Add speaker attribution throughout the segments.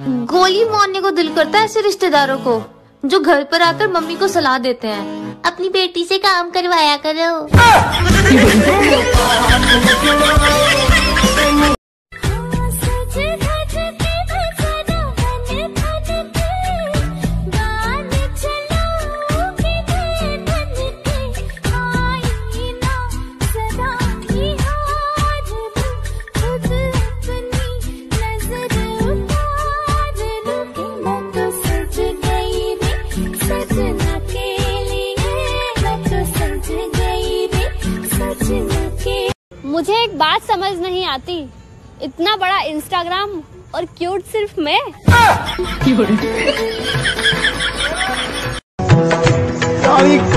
Speaker 1: गोली मारने को दिल करता है ऐसे रिश्तेदारों को, जो घर पर आकर मम्मी को सलाह देते हैं। अपनी बेटी से काम करवाया करो।
Speaker 2: समझ नहीं आती। इतना बड़ा इंस्टाग्राम और क्यूट सिर्फ़ मैं।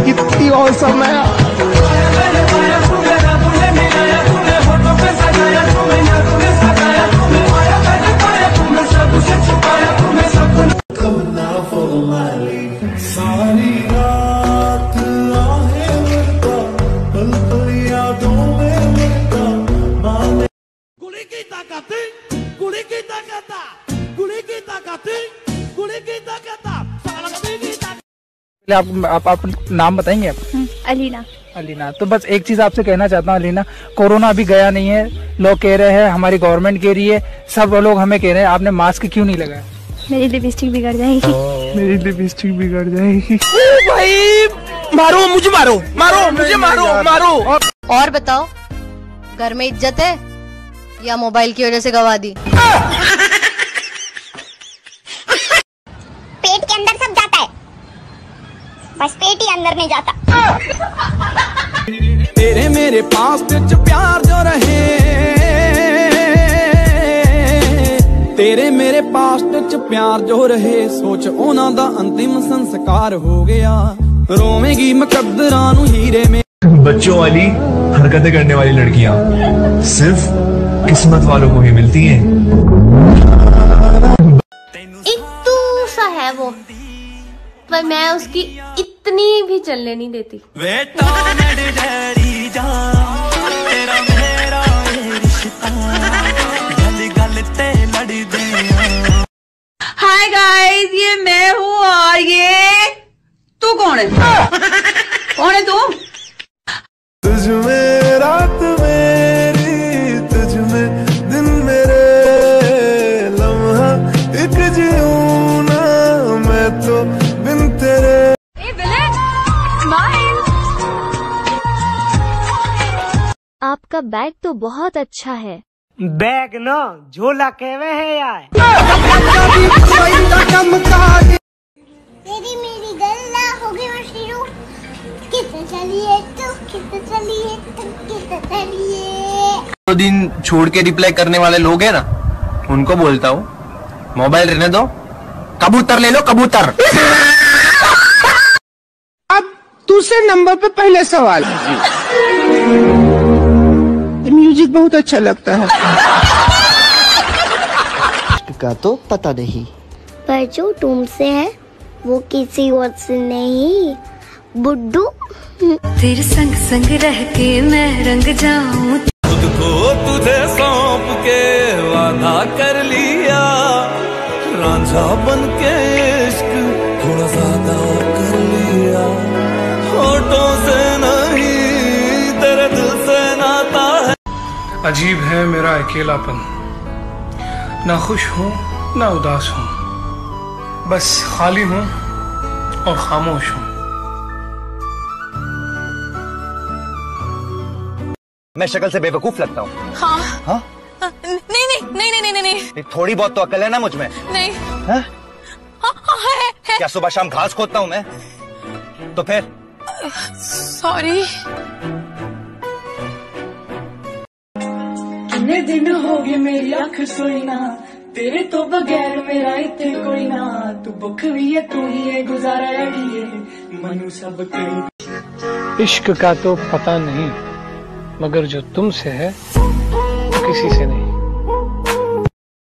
Speaker 3: कितनी और है आप, आप, आप नाम बताएँगे आप?
Speaker 2: अलीना।
Speaker 3: अलीना तो बस एक चीज़ आपसे कहना चाहता हूँ अलीना कोरोना अभी गया नहीं है लोग कह रहे हैं हमारी गवर्नमेंट कह रही है सब लोग हमें कह रहे हैं आपने मास्क क्यों नहीं लगाया?
Speaker 2: मेरी लिपस्टिक बिगड़ जाएगी।
Speaker 3: मेरी लिपस्टिक बिगड़ जाएगी।
Speaker 4: भाई मारो मुझे मारो मारो मुझे मारो मारो।
Speaker 5: और बताओ घर में इज़्ज़त है या मोबाइल की वजह से गवा दी
Speaker 6: पेट के अंदर सब जाता है बस पेट ही अंदर नहीं जाता
Speaker 4: तेरे मेरे पास ਵਿੱਚ प्यार जो रहे ਤੇਰੇ ਮੇਰੇ ਪਾਸ ਵਿੱਚ ਪਿਆਰ ਜੋ ਰਹੇ ਸੋਚ ਉਹਨਾਂ ਦਾ ਅੰਤਿਮ ਸੰਸਕਾਰ ਹੋ ਗਿਆ ਰੋਵੇਂਗੀ ਮੁਕੱਦਰਾਂ ਨੂੰ ਹੀਰੇ ਮੇ
Speaker 7: बच्चों वाली हरकतें करने वाली लड़कियां सिर्फ किस्मत वालों को ही मिलती हैं
Speaker 1: पर मैं उसकी इतनी भी चलने नहीं देती।
Speaker 8: हाय गाइस ये मैं हूँ और ये तू कौन है? कौन है तू?
Speaker 9: तुझमें तेरे।
Speaker 2: आपका बैग तो बहुत अच्छा है।
Speaker 3: बैग ना झोला कहवे है यार?
Speaker 6: तेरी मेरी गल्ला हो गई कितने चलिए तू कितने चलिए तू कितने चलिए।
Speaker 10: दो दिन छोड़ के रिप्लाई करने वाले लोग हैं ना उनको बोलता हूँ मोबाइल रहने दो कबूतर ले लो कबूतर।
Speaker 3: दूसरे नंबर पे पहले सवाल। म्यूज़िक बहुत अच्छा लगता है।
Speaker 11: का तो पता नहीं।
Speaker 6: पर जो तुमसे है वो किसी और से नहीं। बुड्ढू।
Speaker 8: तेरे संग संग रह के मैं रंग जाऊँ।
Speaker 4: खुद को तुझे सौंप के वादा कर लिया। रांझा बन के
Speaker 3: अजीब है मेरा अकेलापन। ना खुश हूँ ना उदास हूँ। बस खाली हूँ और खामोश हूँ।
Speaker 10: मैं शक्ल से बेवकूफ़ लगता हूँ।
Speaker 8: हाँ।
Speaker 10: हाँ?
Speaker 8: नहीं नहीं नहीं नहीं नहीं नहीं।
Speaker 10: थोड़ी बहुत तो अकल है ना मुझमें।
Speaker 8: नहीं।
Speaker 10: हाँ?
Speaker 8: हाँ, हाँ, है, है।
Speaker 10: क्या सुबह शाम घास खोदता हूँ मैं? तो फिर?
Speaker 8: सॉरी।
Speaker 9: कितने दिन हो गए मेरी अख सोई ना तेरे तो बगैर मेरा इतने कोई ना। तू बुख भी है, तू ही है, गुजारा अड़िए मनु सब
Speaker 3: इश्क का तो पता नहीं, मगर जो तुमसे है, वो किसी से नहीं।